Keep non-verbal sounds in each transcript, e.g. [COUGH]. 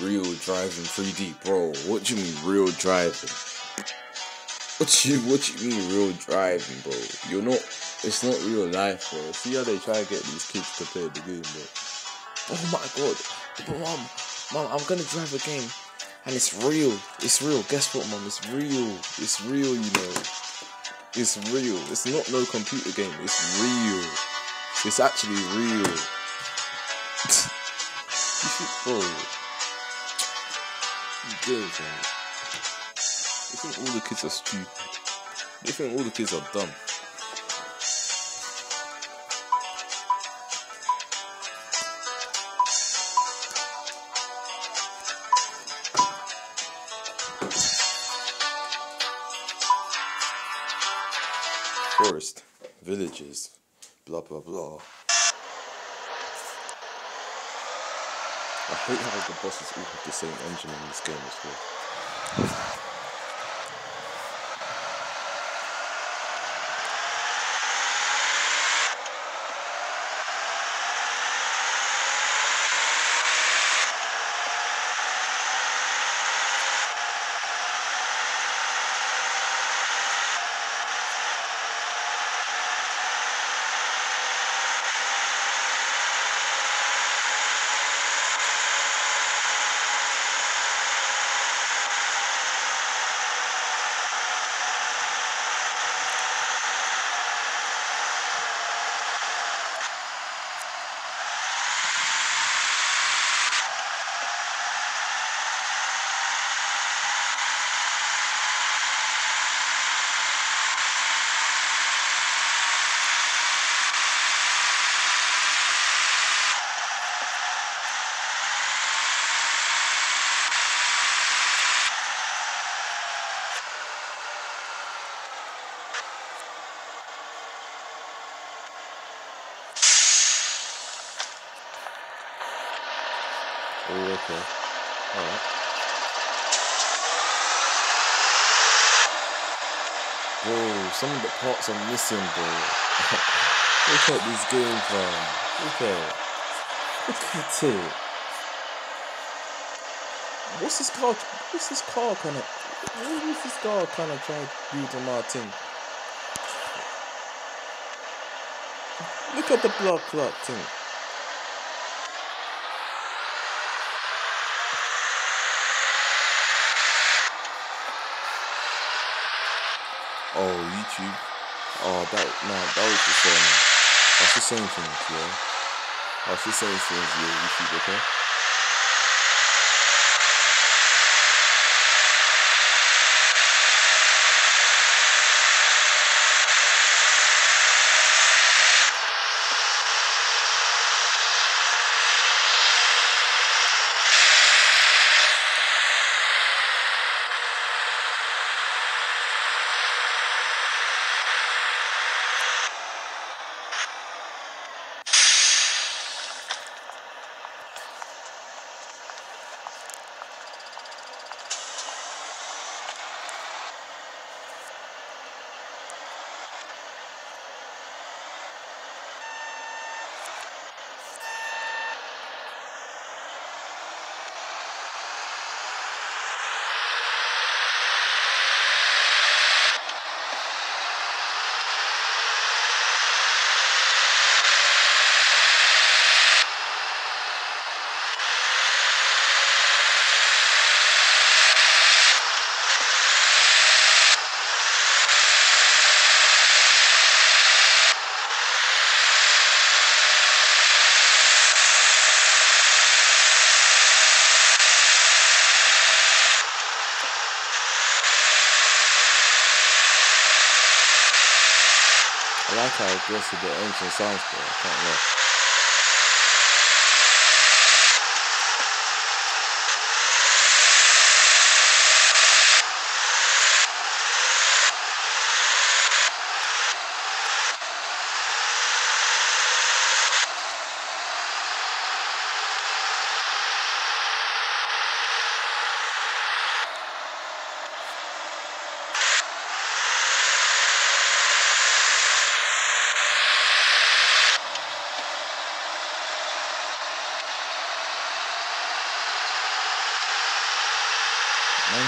Real driving 3D, bro. What you mean real driving? What you what you mean real driving, bro? You're not. It's not real life, bro. See how they try to get these kids to play the game, bro. Oh my god, but mom, mom, I'm gonna drive a game, and it's real. It's real. Guess what, mom? It's real. It's real. You know. It's real. It's not no computer game. It's real. It's actually real. [LAUGHS] you think, bro? You think all the kids are stupid? You think all the kids are dumb? Forest, villages, blah blah blah. I hate how the bosses all have the same engine in this game as well. Oh, okay. Alright. Bro, some of the parts are missing, bro. [LAUGHS] Look at this game, fam. Look at it. Look at it. What's this car? What's this car kind of? What is this car kind of trying to do to thing? Look at the blood clot thing. Oh, YouTube. Oh, that nah, that was the same. That's the same thing, yeah. That's the same thing, yeah. YouTube, okay. Like how aggressive the engine sounds, bro.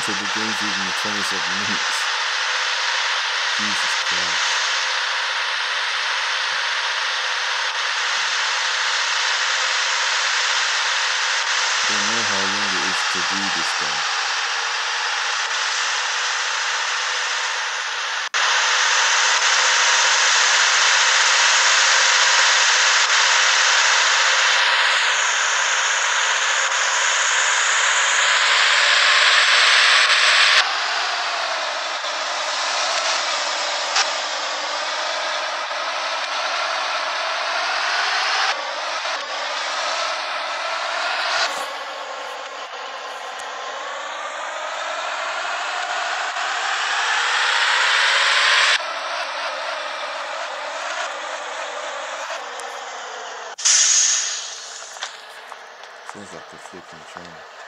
I can't lie. until the game's even 27 minutes. Jesus Christ. Don't know how long it is to do this though. Like a freaking train.